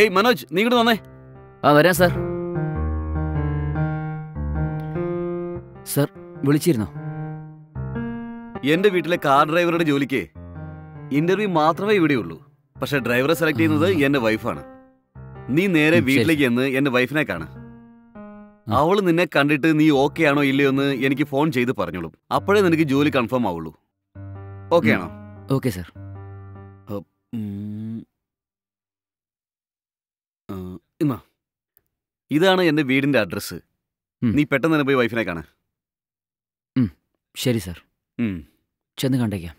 ഏയ് മനോജ് നീ ഇങ്ങോട്ട് വന്നേ. ആ വരാം സാർ. സാർ വിളിച്ചിരുന്നോ? എന്റെ വീട്ടിലെ കാർ ഡ്രൈവറുടെ ജോലിക്ക് ഇന്റർവ്യൂ മാത്രമേ ഇവിടെയുള്ളൂ. പക്ഷെ ഡ്രൈവറെ സെലക്ട് ചെയ്യുന്നത് എന്റെ വൈഫാണ് നീ നേരെ വീട്ടിലേക്ക് എന്ന് എന്റെ വൈഫിനെ കാണാം. അവൾ നിന്നെ കണ്ടിട്ട് നീ ഓക്കെ ആണോ ഇല്ലയോ എന്ന് എനിക്ക് ഫോൺ ചെയ്ത് പറഞ്ഞോളും. അപ്പോഴേ നിനക്ക് ജോലി കൺഫേം ആവുള്ളൂ. ഓക്കെ ആണോ? ഓക്കെ സാർ ഇതാണ് എന്റെ വീടിന്റെ അഡ്രസ്സ്. നീ പെട്ടെന്ന് തന്നെ പോയി വൈഫിനെ കാണാൻ ശരി സാർ. ചെന്ന് കണ്ടേക്കാം.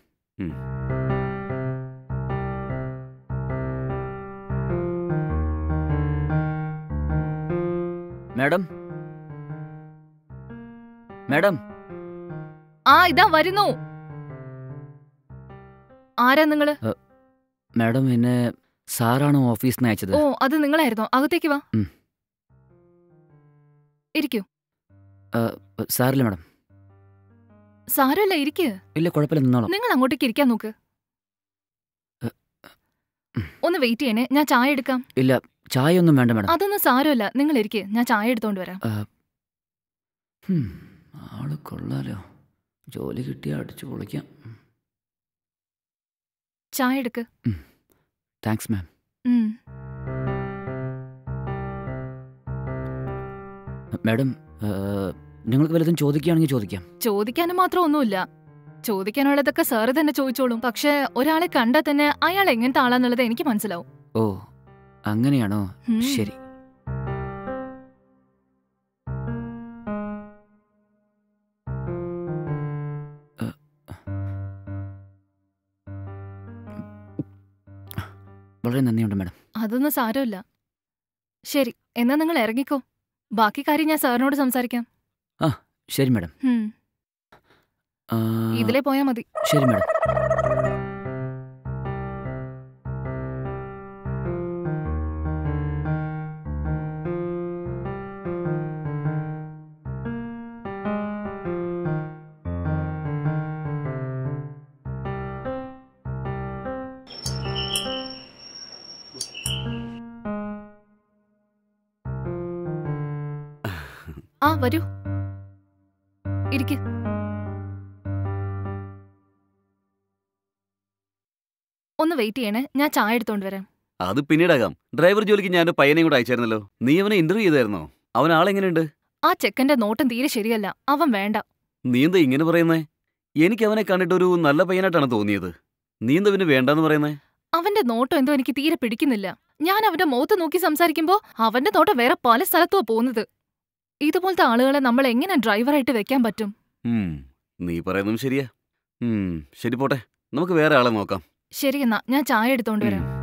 മാഡം? മാഡം? ആ ഇതാ വരുന്നു. ആരാ നിങ്ങൾ? മാഡം എന്നെ സാറാണോ ഓഫീസിൽ നിന്ന് അയച്ചത്. ഓ അത് നിങ്ങളായിരുന്നോ? അകത്തേക്ക് വാ. ഉം. ഇരിക്കൂ. സാറില്ല മാഡം. സാരമല്ല ഇരിക്ക്. ഇല്ല കുഴപ്പമില്ല നിന്നോളാം. നിങ്ങൾ അങ്ങോട്ടേക്ക് ഇരിക്കാൻ നോക്ക്. ഒന്ന് വെയിറ്റ് ചെയ്യണേ ഞാൻ ചായ എടുക്കാം. ഇല്ല ചായ ഒന്നും വേണ്ട മാഡം. അതൊന്നും സാരമല്ല നിങ്ങൾ ഇരിക്കേ ഞാൻ ചായ എടുത്തോണ്ട് വരാം. ആൾ കൊള്ളാലോ. ജോലി കിട്ടിയാ അടിച്ചു പൊളിക്കാം. ചായ എടുക്ക്. Thanks ma'am. മാഡം നിങ്ങൾക്ക് വല്ലതും ചോദിക്കുകയാണെങ്കിൽ ചോദിക്കാം. ചോദിക്കാനും മാത്രം ഒന്നുമില്ല ചോദിക്കാനുള്ളതൊക്കെ സാറ് തന്നെ ചോദിച്ചോളും. പക്ഷെ ഒരാളെ കണ്ടാൽ തന്നെ അയാൾ എങ്ങനത്തെ ആളാന്നുള്ളത് എനിക്ക് മനസ്സിലാവും. ഓ അങ്ങനെയാണോ? ശരി. വളരെ നന്ദിയുണ്ട് മാഡം. അതൊന്നും സാരമില്ല. ശരി എന്നാ നിങ്ങൾ ഇറങ്ങിക്കോ. ബാക്കി കാര്യം ഞാൻ സാറിനോട് സംസാരിക്കാം. ശരി മാഡം. ഇതിലെ ആ, ഇതിലേ പോയാ മതി. ശരി മാഡം. ആ വരൂ. ഇരിക്ക്. ഒന്ന് വെയിറ്റ് ചെയ്യണേ. ഞാൻ ചായ എടുത്തോണ്ട് വരാം. അത് പിന്നീടാകാം. ഡ്രൈവർ ജോലിക്ക് ഞാൻ പയ്യനെയും കൂടെ അയച്ചായിരുന്നല്ലോ. നീ അവനെ ഇന്റർവ്യൂ ചെയ്തായിരുന്നോ? അവൻ ആളെങ്ങനെയുണ്ട് ആ ചെക്കന്റെ നോട്ടം തീരെ ശരിയല്ല. അവൻ വേണ്ട. നീ എന്താ ഇങ്ങനെ പറയുന്നേ? എനിക്ക് അവനെ കണ്ടിട്ട് ഒരു നല്ല പയ്യനായിട്ടാണ് തോന്നിയത്. നീ എന്താ പിന്നെ വേണ്ടെന്ന് പറയുന്നേ? അവന്റെ നോട്ടം എന്തോ എനിക്ക് തീരെ പിടിക്കുന്നില്ല. ഞാൻ അവന്റെ മുഖത്ത് നോക്കി സംസാരിക്കുമ്പോ അവന്റെ നോട്ടം വേറെ പല സ്ഥലത്തുവാ പോകുന്നത്. ഇതുപോലത്തെ ആളുകളെ നമ്മൾ എങ്ങനെ ഡ്രൈവറായിട്ട് വെക്കാൻ പറ്റും? നീ പറയുന്നതും ശരിയാ. ശരി പോട്ടെ. നമുക്ക് വേറെ ആളെ നോക്കാം. ശരി എന്നാ ഞാൻ ചായ എടുത്തോണ്ട് വരാം.